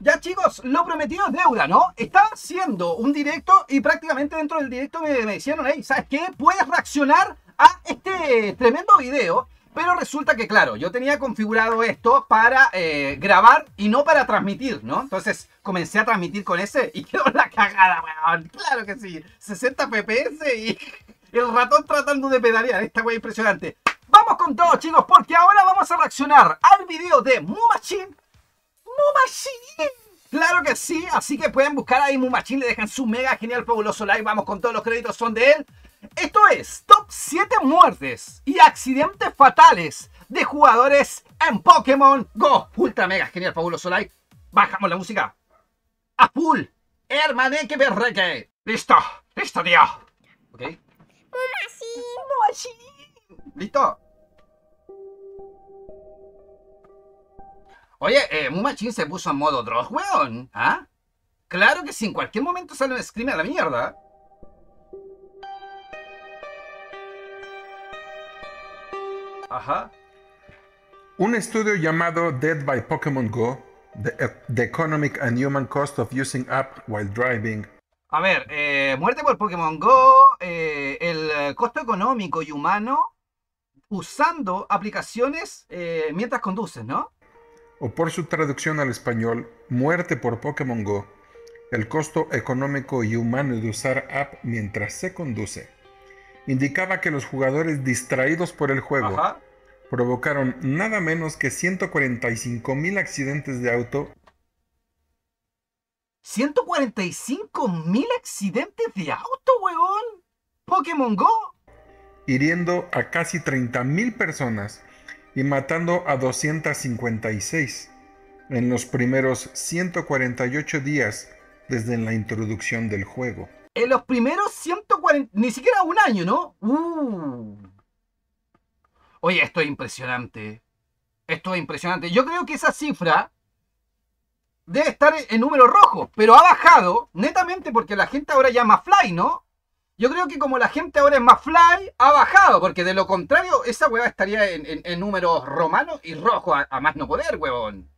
Ya chicos, lo prometido es deuda, ¿no? Estaba haciendo un directo y prácticamente dentro del directo me, me dijeron, hey, ¿sabes qué? Puedes reaccionar a este tremendo video. Pero resulta que, claro, yo tenía configurado esto para eh, grabar y no para transmitir, ¿no? Entonces comencé a transmitir con ese y quedó la cagada, weón. Claro que sí. 60 FPS y el ratón tratando de pedalear. Esta weá impresionante. Vamos con todo, chicos, porque ahora vamos a reaccionar al video de Mu Machine. Claro que sí, así que pueden buscar ahí Machine, le dejan su mega genial fabuloso like, vamos con todos los créditos son de él. Esto es Top 7 muertes y accidentes fatales de jugadores en Pokémon Go. Ultra mega genial fabuloso like. Bajamos la música. A full. Hermane que berreque. Listo, listo tío. Ok. Machine. ¿Listo? Oye, eh, Mumachín se puso en modo Dross, weón. ¿Ah? Claro que sí, en cualquier momento sale un scream a la mierda. Ajá. Un estudio llamado Dead by Pokémon Go, the, Economic and Human Cost of Using App While Driving. A ver, eh, muerte por Pokémon Go, eh, el costo económico y humano usando aplicaciones mientras conduces, ¿no? O por su traducción al español, Muerte por Pokémon Go, el costo económico y humano de usar app mientras se conduce, indicaba que los jugadores distraídos por el juego provocaron nada menos que 145 mil accidentes de auto. ¿145 mil accidentes de auto, weón? ¿Pokémon Go? Hiriendo a casi 30 mil personas y matando a 256 en los primeros 148 días desde la introducción del juego. En los primeros 140, ni siquiera un año, ¿no? Uh. Oye, esto es impresionante. Esto es impresionante. Yo creo que esa cifra debe estar en número rojo, pero ha bajado netamente porque la gente ahora llama fly, ¿no? Yo creo que como la gente ahora es más fly, ha bajado, porque de lo contrario, esa hueva estaría en, números romanos y rojos, a, más no poder, huevón.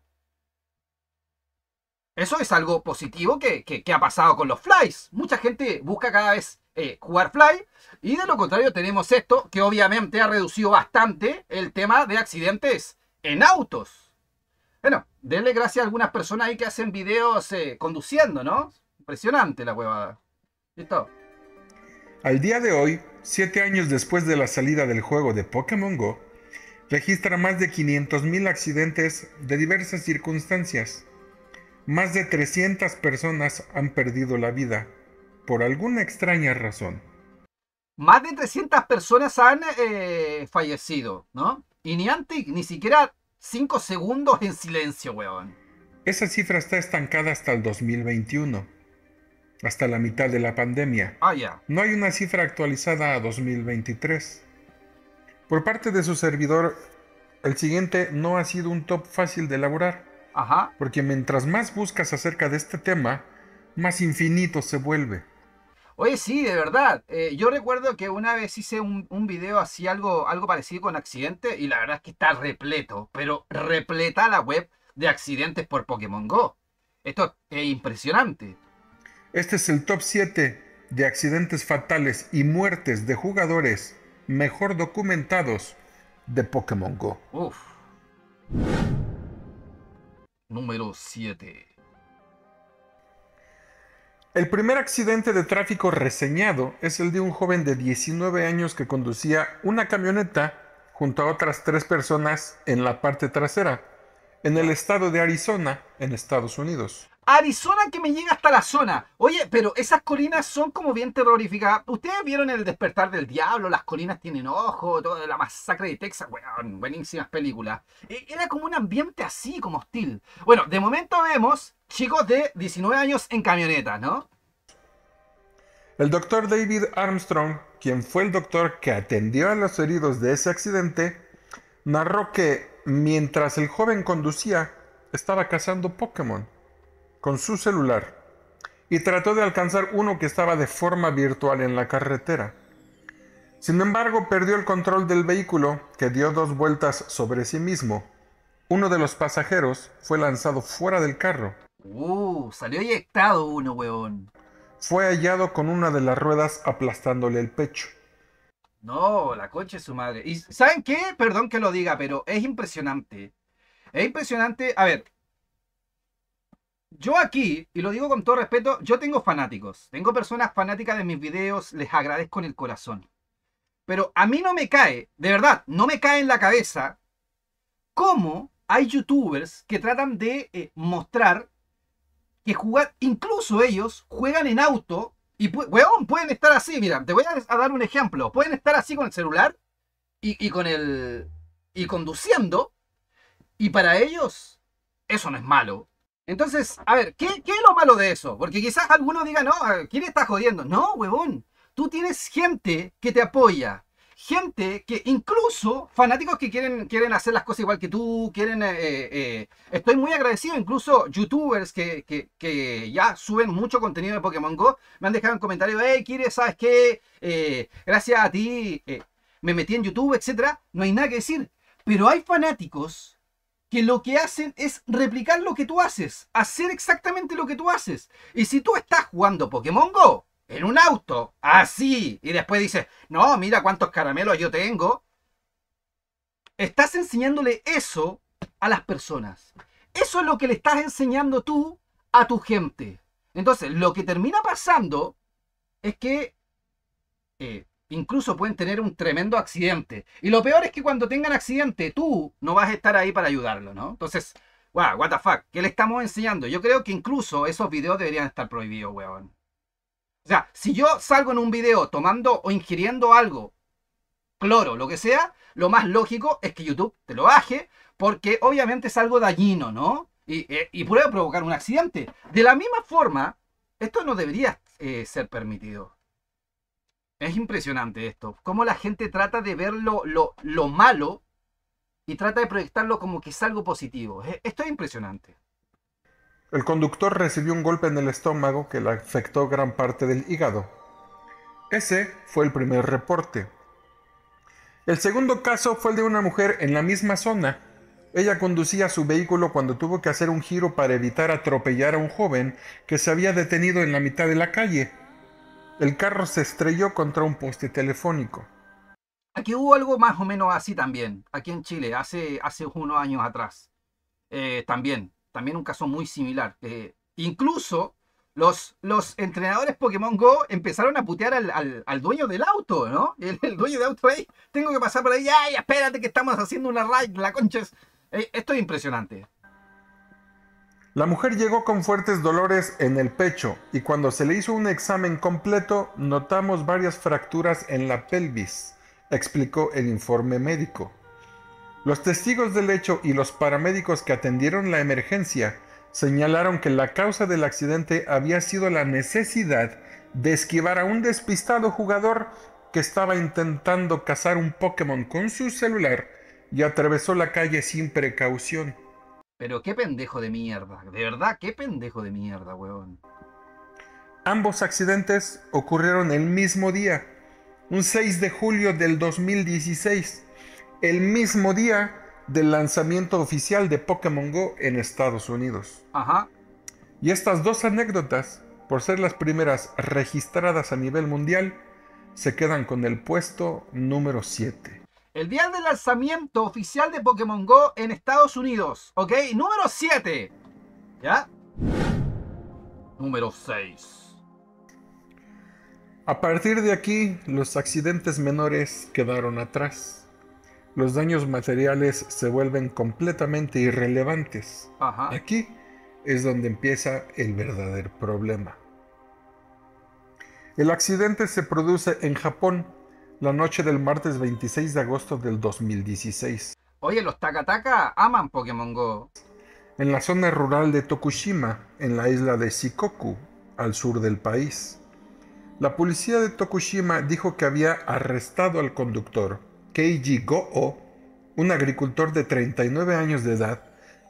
Eso es algo positivo que, ha pasado con los flies. Mucha gente busca cada vez eh, jugar fly, y de lo contrario tenemos esto, que obviamente ha reducido bastante el tema de accidentes en autos. Bueno, denle gracias a algunas personas ahí que hacen videos eh, conduciendo, ¿no? Impresionante la huevada. ¿Listo? Al día de hoy, siete años después de la salida del juego de Pokémon Go, registra más de 500.000 accidentes de diversas circunstancias. Más de 300 personas han perdido la vida por alguna extraña razón. Más de 300 personas han eh, fallecido, ¿no? Y ni antes, ni siquiera 5 segundos en silencio, weón. Esa cifra está estancada hasta el 2021 hasta la mitad de la pandemia. Ah, ya. No hay una cifra actualizada a 2023. Por parte de su servidor, el siguiente no ha sido un top fácil de elaborar. Ajá. Porque mientras más buscas acerca de este tema, más infinito se vuelve. Oye, sí, de verdad. Eh, yo recuerdo que una vez hice un, un, video así, algo, algo parecido con accidente, y la verdad es que está repleto, pero repleta la web de accidentes por Pokémon Go. Esto es impresionante. Este es el top 7 de accidentes fatales y muertes de jugadores mejor documentados de Pokémon Go. Uf. Número 7. El primer accidente de tráfico reseñado es el de un joven de 19 años que conducía una camioneta junto a otras tres personas en la parte trasera, en el estado de Arizona, en Estados Unidos. Arizona que me llega hasta la zona. Oye, pero esas colinas son como bien terroríficas. Ustedes vieron el despertar del diablo, las colinas tienen ojo, toda la masacre de Texas, weón, buenísimas películas. E, era como un ambiente así, como hostil. Bueno, de momento vemos chicos de 19 años en camioneta, ¿no? El doctor David Armstrong, quien fue el doctor que atendió a los heridos de ese accidente, narró que mientras el joven conducía, estaba cazando Pokémon con su celular y trató de alcanzar uno que estaba de forma virtual en la carretera. Sin embargo, perdió el control del vehículo, que dio dos vueltas sobre sí mismo. Uno de los pasajeros fue lanzado fuera del carro Uh, salió eyectado uno, weón. Fue hallado con una de las ruedas aplastándole el pecho. No, la concha es su madre. ¿Y saben qué? Perdón que lo diga, pero es impresionante. Es impresionante. A ver. Yo aquí, y lo digo con todo respeto, yo tengo fanáticos. Tengo personas fanáticas de mis videos, les agradezco en el corazón. Pero a mí no me cae, de verdad, no me cae en la cabeza cómo hay youtubers que tratan de eh, mostrar que jugar, incluso ellos juegan en auto y, weón, pueden estar así, mira, te voy a, dar un ejemplo. Pueden estar así con el celular y, con el. y conduciendo. Y para ellos, eso no es malo. Entonces, a ver, ¿qué, ¿qué, es lo malo de eso? Porque quizás alguno diga, no, ¿quién está jodiendo? No, huevón. Tú tienes gente que te apoya gente que incluso fanáticos que quieren, quieren hacer las cosas igual que tú, quieren... Eh, eh, estoy muy agradecido, incluso youtubers que, que, ya suben mucho contenido de Pokémon Go, me han dejado en comentarios, hey, ¿quieres, sabes qué? Eh, gracias a ti me metí en YouTube, etcétera, no hay nada que decir. Pero hay fanáticos que lo que hacen es replicar lo que tú haces, hacer exactamente lo que tú haces. Y si tú estás jugando Pokémon Go, en un auto, así, y después dices, no, mira cuántos caramelos yo tengo. Estás enseñándole eso a las personas. Eso es lo que le estás enseñando tú a tu gente. Entonces, lo que termina pasando es que eh, incluso pueden tener un tremendo accidente. Y lo peor es que cuando tengan accidente, tú no vas a estar ahí para ayudarlo, ¿no? Entonces, wow, what the fuck, ¿qué le estamos enseñando? Yo creo que incluso esos videos deberían estar prohibidos, weón. O sea, si yo salgo en un video tomando o ingiriendo algo, cloro, lo que sea, lo más lógico es que YouTube te lo baje, porque obviamente es algo dañino, ¿no? Y, eh, puede provocar un accidente. De la misma forma, esto no debería eh, ser permitido. Es impresionante esto. Cómo la gente trata de ver lo, lo malo y trata de proyectarlo como que es algo positivo. Esto es impresionante. El conductor recibió un golpe en el estómago que le afectó gran parte del hígado. Ese fue el primer reporte. El segundo caso fue el de una mujer en la misma zona. Ella conducía su vehículo cuando tuvo que hacer un giro para evitar atropellar a un joven que se había detenido en la mitad de la calle. El carro se estrelló contra un poste telefónico. Aquí hubo algo más o menos así también, aquí en Chile, hace, hace unos años atrás. Eh, también también un caso muy similar. Eh, incluso los, los entrenadores Pokémon Go empezaron a putear al, dueño del auto, ¿no? El, dueño del auto ahí, tengo que pasar por ahí, ay, espérate que estamos haciendo una raid, la concha es... Eh, esto es impresionante. La mujer llegó con fuertes dolores en el pecho y cuando se le hizo un examen completo notamos varias fracturas en la pelvis, explicó el informe médico. Los testigos del hecho y los paramédicos que atendieron la emergencia señalaron que la causa del accidente había sido la necesidad de esquivar a un despistado jugador que estaba intentando cazar un Pokémon con su celular y atravesó la calle sin precaución. Pero qué pendejo de mierda, de verdad, qué pendejo de mierda, weón. Ambos accidentes ocurrieron el mismo día, un 6 de julio del 2016 el mismo día del lanzamiento oficial de Pokémon Go en Estados Unidos. Ajá. Y estas dos anécdotas, por ser las primeras registradas a nivel mundial, se quedan con el puesto número 7. El día del lanzamiento oficial de Pokémon Go en Estados Unidos, ¿ok? Número 7. ¿Ya? Número 6. A partir de aquí, los accidentes menores quedaron atrás los daños materiales se vuelven completamente irrelevantes. Aquí es donde empieza el verdadero problema. El accidente se produce en Japón la noche del martes 26 de agosto del 2016. Oye, los Takataka aman Pokémon Go. En la zona rural de Tokushima, en la isla de Shikoku, al sur del país. La policía de Tokushima dijo que había arrestado al conductor Keiji Go-o, un agricultor de 39 años de edad,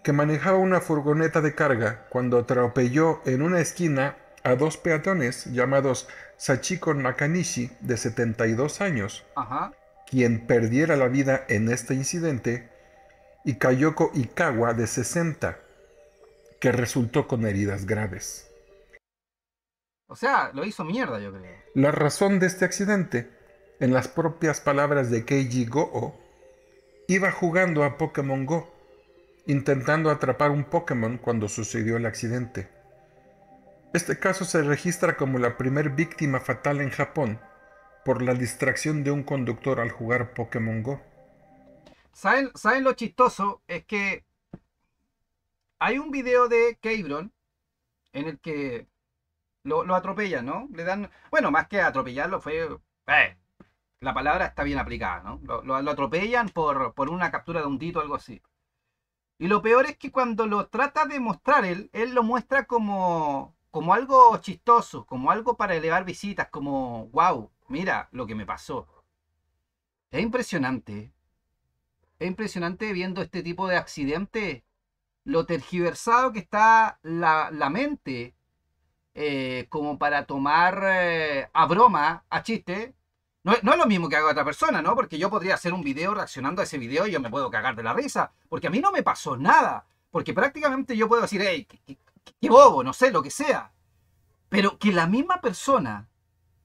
que manejaba una furgoneta de carga cuando atropelló en una esquina a dos peatones llamados Sachiko Nakanishi, de 72 años, quien perdiera la vida en este incidente, y Kayoko Ikawa, de 60, que resultó con heridas graves. O sea, lo hizo mierda, yo creo. La razón de este accidente, en las propias palabras de Keiji Go, iba jugando a Pokémon Go, intentando atrapar un Pokémon cuando sucedió el accidente. Este caso se registra como la primer víctima fatal en Japón por la distracción de un conductor al jugar Pokémon Go. ¿Saben, ¿Saben lo chistoso? Es que hay un video de Keibron en el que lo, lo atropellan, ¿no? Le dan, bueno, más que atropellarlo fue, eh, la palabra está bien aplicada, ¿no? Lo, lo, atropellan por, por, una captura de un dito o algo así. Y lo peor es que cuando lo trata de mostrar él, él lo muestra como, como algo chistoso, como algo para elevar visitas, como, wow, mira lo que me pasó. Es impresionante. Es impresionante viendo este tipo de accidente, lo tergiversado que está la, la mente eh, como para tomar eh, a broma, a chiste. No, no, es lo mismo que haga otra persona, ¿no? Porque yo podría hacer un video reaccionando a ese video y yo me puedo cagar de la risa. Porque a mí no me pasó nada. Porque prácticamente yo puedo decir, hey, qué, bobo, no sé, lo que sea. Pero que la misma persona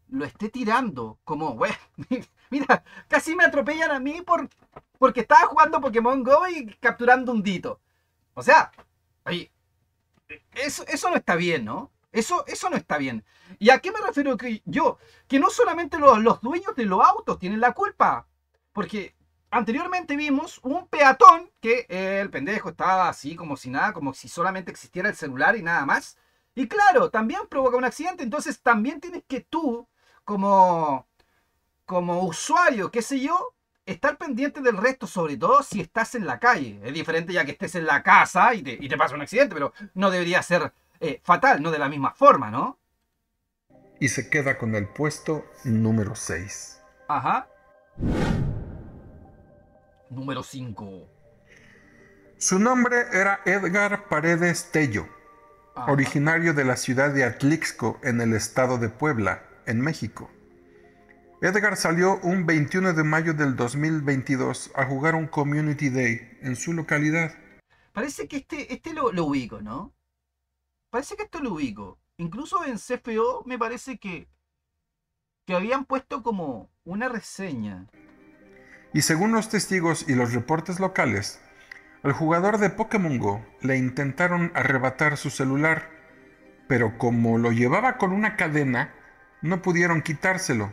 lo esté tirando como, bueno, mira, casi me atropellan a mí por, porque estaba jugando Pokémon Go y capturando un dito. O sea, eso, eso no está bien, ¿no? Eso, eso no está bien. ¿Y a qué me refiero que yo? Que no solamente los, los dueños de los autos tienen la culpa. Porque anteriormente vimos un peatón que el pendejo estaba así como si nada, como si solamente existiera el celular y nada más. Y claro, también provoca un accidente. Entonces también tienes que tú, como, como usuario, qué sé yo, estar pendiente del resto, sobre todo si estás en la calle. Es diferente ya que estés en la casa y te, y te pasa un accidente, pero no debería ser eh, fatal, no de la misma forma, ¿no? Y se queda con el puesto número 6. Ajá. Número 5. Su nombre era Edgar Paredes Tello, Ajá. originario de la ciudad de Atlixco, en el estado de Puebla, en México. Edgar salió un 21 de mayo del 2022 a jugar un Community Day en su localidad. Parece que este, este lo, lo ubico, ¿no? Parece que esto lo ubico. Incluso en CFO me parece que, que habían puesto como una reseña. Y según los testigos y los reportes locales, al jugador de Pokémon Go le intentaron arrebatar su celular, pero como lo llevaba con una cadena, no pudieron quitárselo.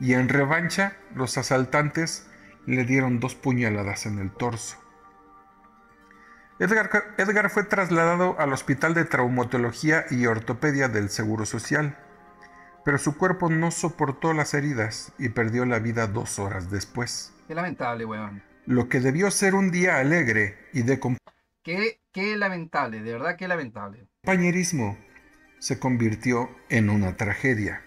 Y en revancha, los asaltantes le dieron dos puñaladas en el torso. Edgar, Edgar, fue trasladado al Hospital de Traumatología y Ortopedia del Seguro Social, pero su cuerpo no soportó las heridas y perdió la vida dos horas después. Qué lamentable, weón. Lo que debió ser un día alegre y de qué, qué lamentable, de verdad qué lamentable. compañerismo se convirtió en una tragedia.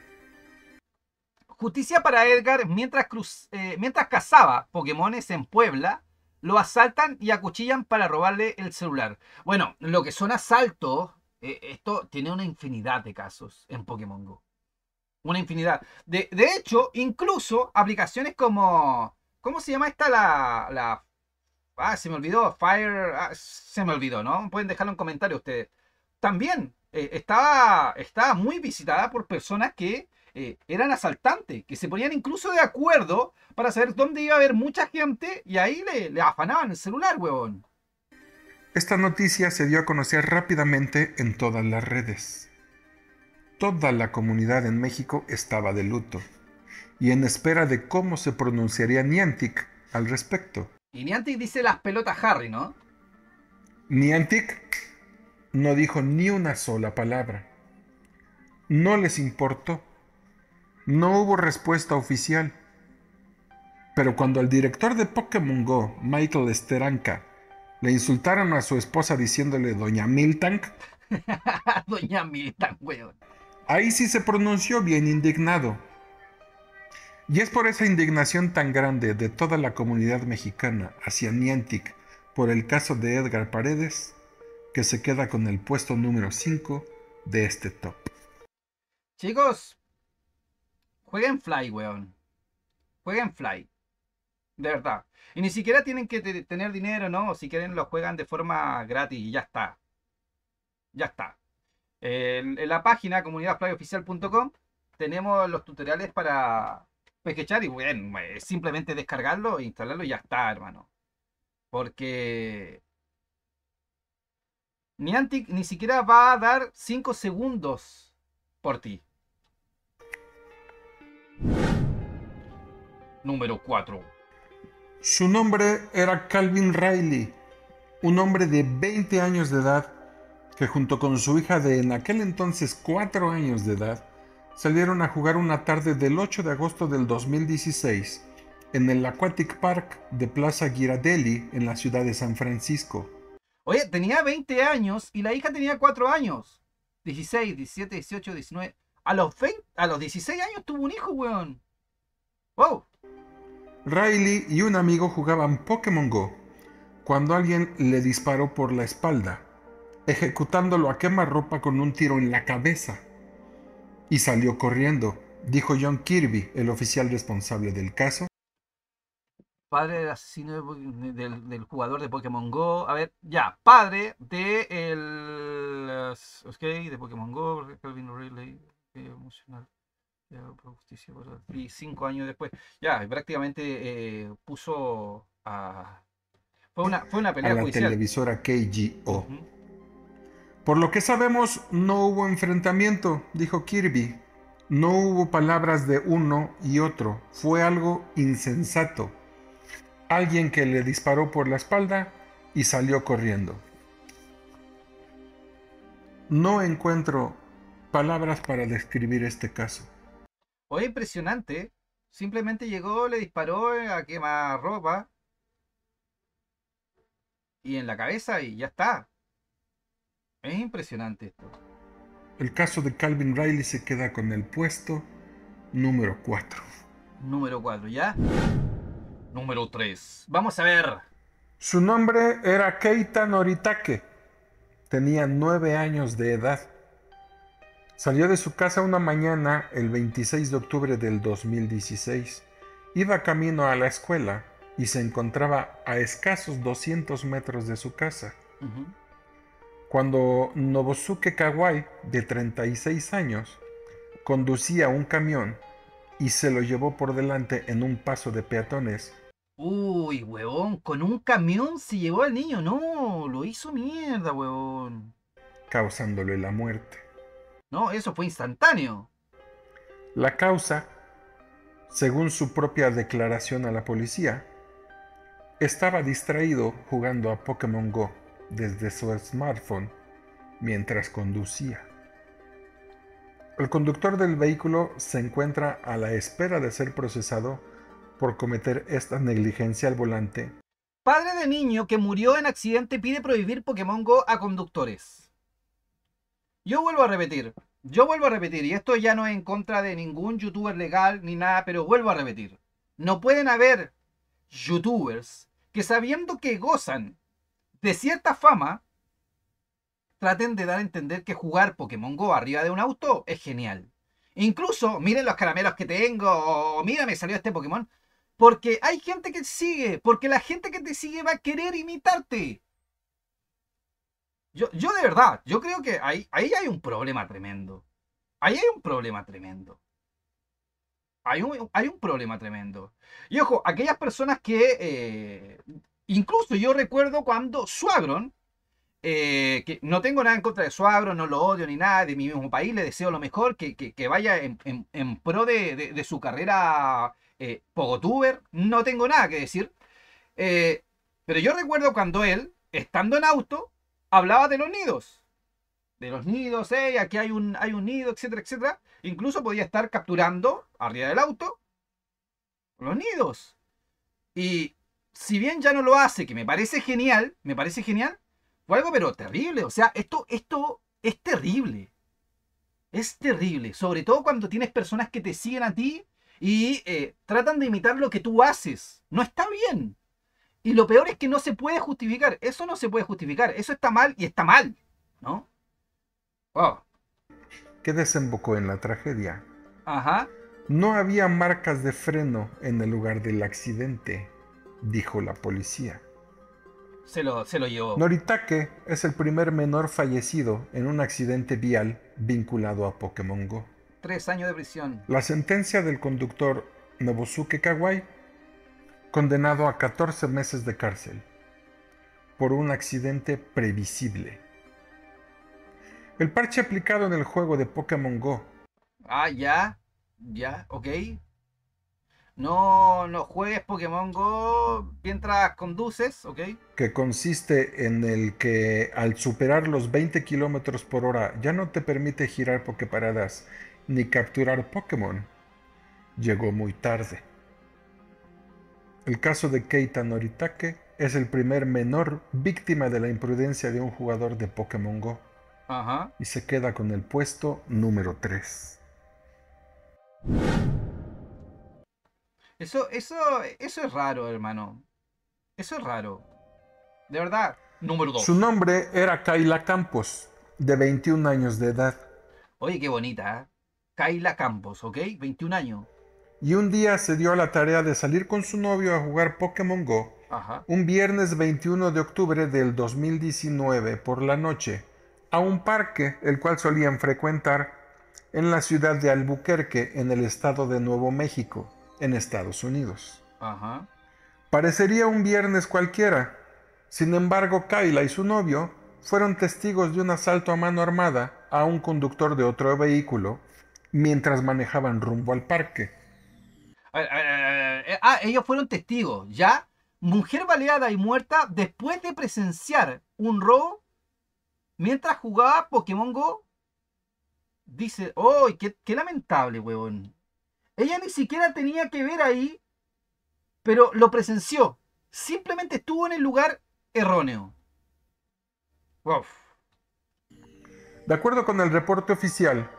Justicia para Edgar mientras, cruz, eh, mientras cazaba Pokémones en Puebla lo asaltan y acuchillan para robarle el celular. Bueno, lo que son asaltos, eh, esto tiene una infinidad de casos en Pokémon Go. Una infinidad. De, de, hecho, incluso aplicaciones como... ¿Cómo se llama esta? La... la ah, se me olvidó. Fire... Ah, se me olvidó, ¿no? Pueden dejarlo en comentarios ustedes. También eh, estaba, estaba muy visitada por personas que eh, eran asaltantes, que se ponían incluso de acuerdo para saber dónde iba a haber mucha gente y ahí le, le afanaban el celular, huevón. Esta noticia se dio a conocer rápidamente en todas las redes. Toda la comunidad en México estaba de luto y en espera de cómo se pronunciaría Niantic al respecto. Y Niantic dice las pelotas Harry, ¿no? Niantic no dijo ni una sola palabra. No les importó. No hubo respuesta oficial. Pero cuando al director de Pokémon Go, Michael Steranka, le insultaron a su esposa diciéndole Doña Miltank. Doña Miltank, weón. Ahí sí se pronunció bien indignado. Y es por esa indignación tan grande de toda la comunidad mexicana hacia Niantic por el caso de Edgar Paredes que se queda con el puesto número 5 de este top. Chicos, jueguen Fly, weón. Jueguen Fly. De verdad. Y ni siquiera tienen que tener dinero, ¿no? Si quieren lo juegan de forma gratis y ya está. Ya está. En, la página comunidadplayoficial.com tenemos los tutoriales para pesquechar y bueno, es simplemente descargarlo e instalarlo y ya está, hermano. Porque Niantic ni siquiera va a dar 5 segundos por ti. Número 4. Su nombre era Calvin Riley, un hombre de 20 años de edad que junto con su hija de en aquel entonces 4 años de edad salieron a jugar una tarde del 8 de agosto del 2016 en el Aquatic Park de Plaza Ghirardelli en la ciudad de San Francisco. Oye, tenía 20 años y la hija tenía 4 años. 16, 17, 18, 19. A los, 20, a los 16 años tuvo un hijo, weón. Wow. Riley y un amigo jugaban Pokémon Go cuando alguien le disparó por la espalda, ejecutándolo a quemarropa con un tiro en la cabeza. Y salió corriendo, dijo John Kirby, el oficial responsable del caso. Padre del asesino de del, del jugador de Pokémon Go. A ver, ya, padre de el. Ok, de Pokémon Go, Calvin Riley, eh, emocional. justicia, Y cinco años después. Ya, prácticamente eh, puso a. Fue una, fue una a pelea la judicial. televisora KGO. Por lo que sabemos, no hubo enfrentamiento, dijo Kirby. No hubo palabras de uno y otro. Fue algo insensato. Alguien que le disparó por la espalda y salió corriendo. No encuentro palabras para describir este caso. Oye, impresionante. Simplemente llegó, le disparó a quemar ropa. Y en la cabeza y ya está. Es impresionante esto. El caso de Calvin Riley se queda con el puesto número 4. Número 4, ¿ya? Número 3. Vamos a ver. Su nombre era Keita Noritake. Tenía nueve años de edad. Salió de su casa una mañana el 26 de octubre del 2016. Iba camino a la escuela y se encontraba a escasos 200 metros de su casa. Ujú. Cuando Nobusuke Kawai, de 36 años, conducía un camión y se lo llevó por delante en un paso de peatones Uy, huevón, con un camión se llevó al niño. No, lo hizo mierda, huevón. causándole la muerte. No, eso fue instantáneo. La causa, según su propia declaración a la policía, estaba distraído jugando a Pokémon Go desde su smartphone mientras conducía. El conductor del vehículo se encuentra a la espera de ser procesado por cometer esta negligencia al volante Padre de niño que murió en accidente pide prohibir Pokémon Go a conductores. Yo vuelvo a repetir, yo vuelvo a repetir, y esto ya no es en contra de ningún youtuber legal ni nada, pero vuelvo a repetir. No pueden haber youtubers que sabiendo que gozan de cierta fama, traten de dar a entender que jugar Pokémon Go arriba de un auto es genial. Incluso, miren los caramelos que tengo, o mira, me salió este Pokémon. Porque hay gente que sigue, porque la gente que te sigue va a querer imitarte. Yo, yo de verdad, yo creo que ahí, ahí hay un problema tremendo. Ahí hay un problema tremendo. Hay un, hay un problema tremendo. Y ojo, aquellas personas que... eh, incluso yo recuerdo cuando Suagron, eh, que no tengo nada en contra de Suagron, no lo odio ni nada, de mi mismo país, le deseo lo mejor, que, que- vaya en, en- pro de, de- de su carrera eh, Pogotuber, no tengo nada que decir. Eh, pero yo recuerdo cuando él, estando en auto, hablaba de los nidos. De los nidos, hey, aquí hay un, hay un nido, etcétera, etcétera. Incluso podía estar capturando arriba del auto los nidos. Y si bien ya no lo hace, que me parece genial, me parece genial, fue algo pero terrible. O sea, esto, esto es terrible. Es terrible. Sobre todo cuando tienes personas que te siguen a ti y eh, tratan de imitar lo que tú haces. No está bien. Y lo peor es que no se puede justificar. Eso no se puede justificar. Eso está mal y está mal. ¿No? Wow. que desembocó en la tragedia. Ajá. No había marcas de freno en el lugar del accidente, dijo la policía. Se lo, se lo llevó. Noritake es el primer menor fallecido en un accidente vial vinculado a Pokémon Go. Tres años de prisión. La sentencia del conductor Nobusuke Kawai, condenado a 14 meses de cárcel por un accidente previsible. El parche aplicado en el juego de Pokémon Go. Ah, ya. Ya, ok. No, no juegues Pokémon Go mientras conduces, ¿ok? Que consiste en el que al superar los 20 kilómetros por hora ya no te permite girar Poképaradas ni capturar Pokémon. Llegó muy tarde. El caso de Keita Noritake es el primer menor víctima de la imprudencia de un jugador de Pokémon Go. Ajá. Y se queda con el puesto número 3. Eso, eso, eso es raro, hermano. Eso es raro. De verdad. Número 2. Su nombre era Kayla Campos, de 21 años de edad. Oye, qué bonita, ¿eh? Kayla Campos, ¿ok? 21 años. Y un día se dio a la tarea de salir con su novio a jugar Pokémon Go Ajá. un viernes 21 de octubre del 2019 por la noche a un parque el cual solían frecuentar en la ciudad de Albuquerque en el estado de Nuevo México, en Estados Unidos. Ajá. Parecería un viernes cualquiera. Sin embargo, Kyla y su novio fueron testigos de un asalto a mano armada a un conductor de otro vehículo mientras manejaban rumbo al parque. Ah, ellos fueron testigos, ¿ya? Mujer baleada y muerta después de presenciar un robo mientras jugaba Pokémon Go. Dice, ¡oh, qué, qué lamentable, weón! Ella ni siquiera tenía que ver ahí, pero lo presenció. Simplemente estuvo en el lugar erróneo. Uf. De acuerdo con el reporte oficial,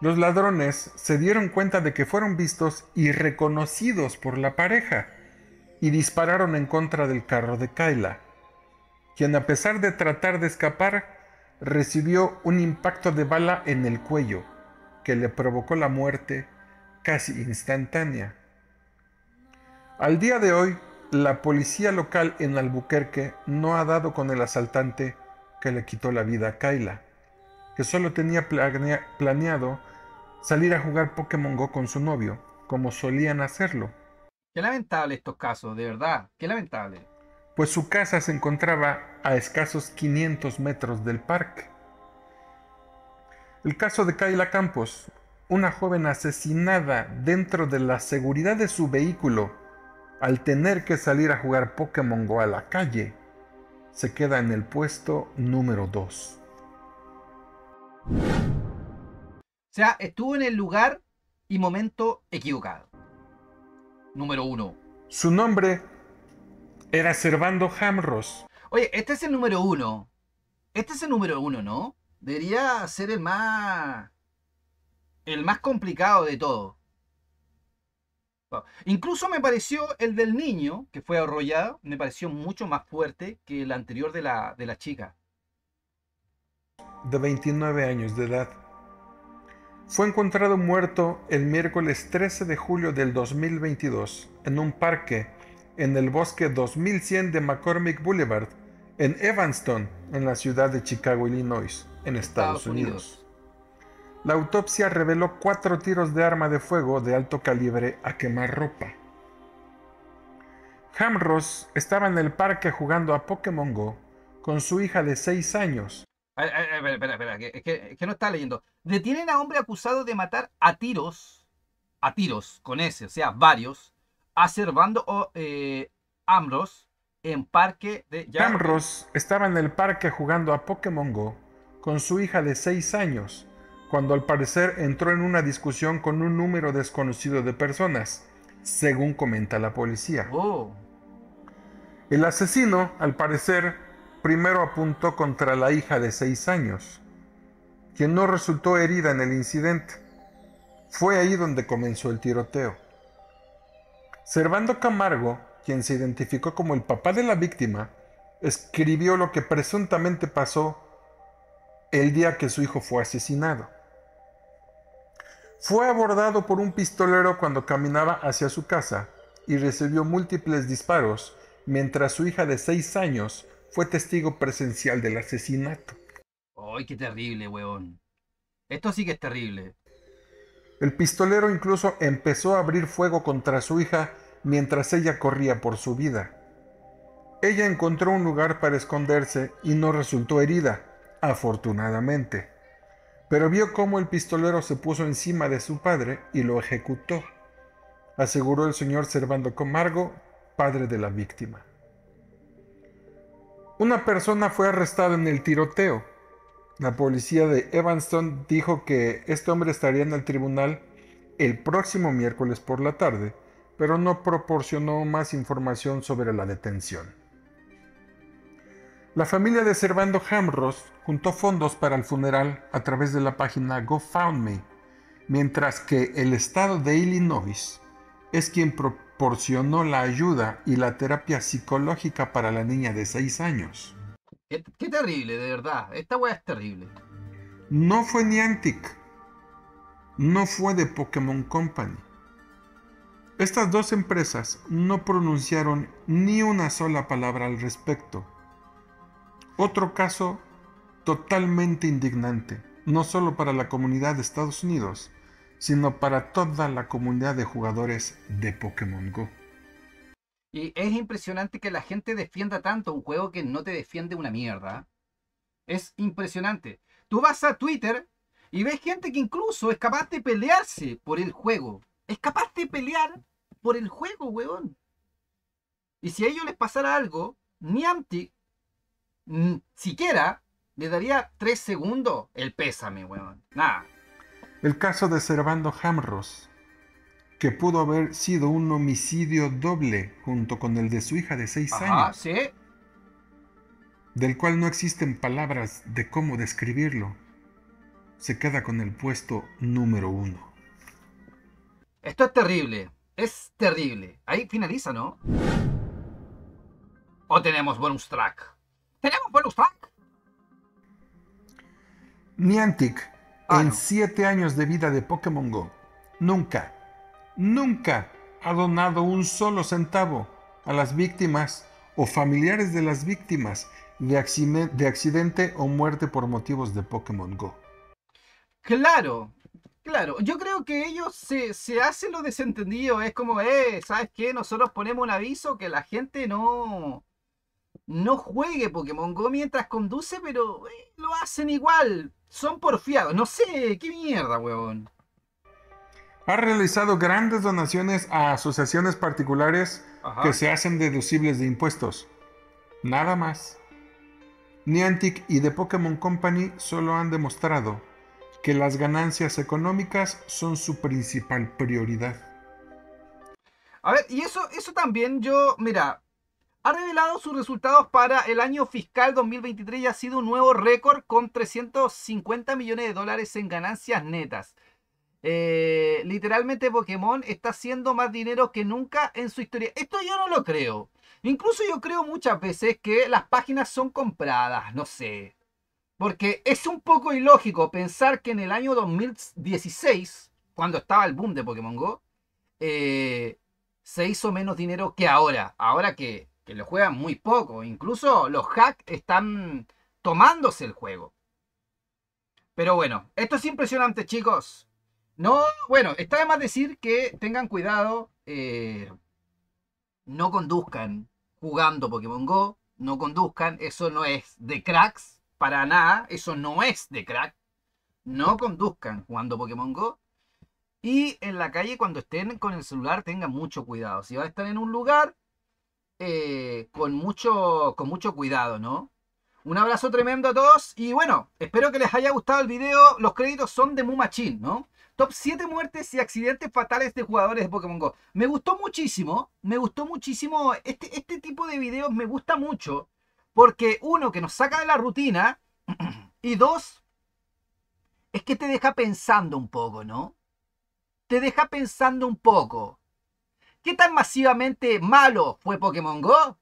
los ladrones se dieron cuenta de que fueron vistos y reconocidos por la pareja y dispararon en contra del carro de Kyla, quien a pesar de tratar de escapar, recibió un impacto de bala en el cuello que le provocó la muerte casi instantánea. Al día de hoy, la policía local en Albuquerque no ha dado con el asaltante que le quitó la vida a Kyla, que solo tenía planea- planeado salir a jugar Pokémon Go con su novio, como solían hacerlo, Qué lamentable estos casos, de verdad. Qué lamentable. pues su casa se encontraba a escasos 500 metros del parque. El caso de Kyla Campos, una joven asesinada dentro de la seguridad de su vehículo al tener que salir a jugar Pokémon Go a la calle, se queda en el puesto número 2. O sea, estuvo en el lugar y momento equivocado. Número uno. Su nombre era Servando Hamros, Oye, este es el número uno. Este es el número uno, ¿no? Debería ser el más. El más complicado de todo. Incluso me pareció el del niño, que fue arrollado, me pareció mucho más fuerte que el anterior de la, de la chica. de 29 años de edad. Fue encontrado muerto el miércoles 13 de julio del 2022 en un parque en el bosque 2100 de McCormick Boulevard en Evanston, en la ciudad de Chicago, Illinois, en Estados, Estados Unidos. Unidos. La autopsia reveló cuatro tiros de arma de fuego de alto calibre a quemarropa. Hamros estaba en el parque jugando a Pokémon Go con su hija de 6 años, espera, espera, espera, que, no está leyendo. Detienen a hombre acusado de matar a tiros, a tiros, con S, o sea, varios, a Servando eh, Amros en parque de... ya, Camros estaba en el parque jugando a Pokémon Go con su hija de 6 años, cuando al parecer entró en una discusión con un número desconocido de personas, según comenta la policía. Oh, El asesino, al parecer, primero apuntó contra la hija de 6 años, quien no resultó herida en el incidente. Fue ahí donde comenzó el tiroteo. Servando Camargo, quien se identificó como el papá de la víctima, escribió lo que presuntamente pasó el día que su hijo fue asesinado. Fue abordado por un pistolero cuando caminaba hacia su casa y recibió múltiples disparos mientras su hija de 6 años fue testigo presencial del asesinato. ¡Ay, qué terrible, weón! Esto sí que es terrible. El pistolero incluso empezó a abrir fuego contra su hija mientras ella corría por su vida. Ella encontró un lugar para esconderse y no resultó herida, afortunadamente. Pero vio cómo el pistolero se puso encima de su padre y lo ejecutó, aseguró el señor Servando Comargo, padre de la víctima. Una persona fue arrestada en el tiroteo. La policía de Evanston dijo que este hombre estaría en el tribunal el próximo miércoles por la tarde, pero no proporcionó más información sobre la detención. La familia de Servando Hamros juntó fondos para el funeral a través de la página GoFundMe, mientras que el estado de Illinois es quien proporcionó la ayuda y la terapia psicológica para la niña de 6 años. Qué, terrible, de verdad. Esta weá es terrible. No fue Niantic. No fue de Pokémon Company. Estas dos empresas no pronunciaron ni una sola palabra al respecto. Otro caso totalmente indignante, no solo para la comunidad de Estados Unidos, sino para toda la comunidad de jugadores de Pokémon Go. Y es impresionante que la gente defienda tanto un juego que no te defiende una mierda. Es impresionante. Tú vas a Twitter y ves gente que incluso es capaz de pelearse por el juego. Es capaz de pelear por el juego, weón. Y si a ellos les pasara algo, Niantic ni siquiera le daría tres segundos el pésame, weón. Nada. El caso de Servando Hamros, que pudo haber sido un homicidio doble junto con el de su hija de seis años. ¿sí? Del cual no existen palabras de cómo describirlo. Se queda con el puesto número uno. Esto es terrible. Es terrible. Ahí finaliza, ¿no? ¿O tenemos bonus track? ¿Tenemos bonus track? Niantic, ah, en siete años de vida de Pokémon Go, nunca, nunca ha donado un solo centavo a las víctimas o familiares de las víctimas de, accidente o muerte por motivos de Pokémon Go. Claro, Claro, yo creo que ellos se, se hacen lo desentendido. Es como, eh, ¿sabes qué? Nosotros ponemos un aviso que la gente no, no juegue Pokémon Go mientras conduce, pero eh, lo hacen igual. Son porfiados. No sé, qué mierda, weón. Ha realizado grandes donaciones a asociaciones particulares que se hacen deducibles de impuestos. Nada más. Niantic y The Pokémon Company solo han demostrado que las ganancias económicas son su principal prioridad. A ver, y eso, eso también yo, mira, ha revelado sus resultados para el año fiscal 2023 y ha sido un nuevo récord con 350 millones de dólares en ganancias netas. Eh, literalmente Pokémon está haciendo más dinero que nunca en su historia. Esto yo no lo creo. Incluso yo creo muchas veces que las páginas son compradas, no sé. Porque es un poco ilógico pensar que en el año 2016, cuando estaba el boom de Pokémon Go, eh, se hizo menos dinero que ahora. Ahora que, que lo juegan muy poco. Incluso los hacks están tomándose el juego. Pero bueno, esto es impresionante, chicos. No, bueno, está de más decir que tengan cuidado. Eh, no conduzcan jugando Pokémon Go. No conduzcan. Eso no es de cracks para nada, eso no es de crack. No conduzcan jugando Pokémon Go. Y en la calle cuando estén con el celular tengan mucho cuidado. Si van a estar en un lugar, eh, con, mucho, con mucho cuidado, ¿no? Un abrazo tremendo a todos y bueno, espero que les haya gustado el video. Los créditos son de Mumachin, ¿no? Top 7 muertes y accidentes fatales de jugadores de Pokémon Go. Me gustó muchísimo, me gustó muchísimo. Este, este tipo de videos me gusta mucho porque uno, que nos saca de la rutina. Y dos, es que te deja pensando un poco, ¿no? Te deja pensando un poco. ¿Qué tan masivamente malo fue Pokémon Go?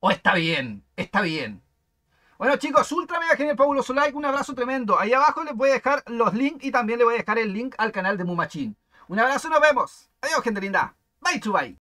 ¿O está bien? Está bien. Bueno chicos, ultra mega genial fabuloso like, un abrazo tremendo. Ahí abajo les voy a dejar los links y también les voy a dejar el link al canal de Mumachin. Un abrazo y nos vemos. Adiós gente linda. Bye to bye.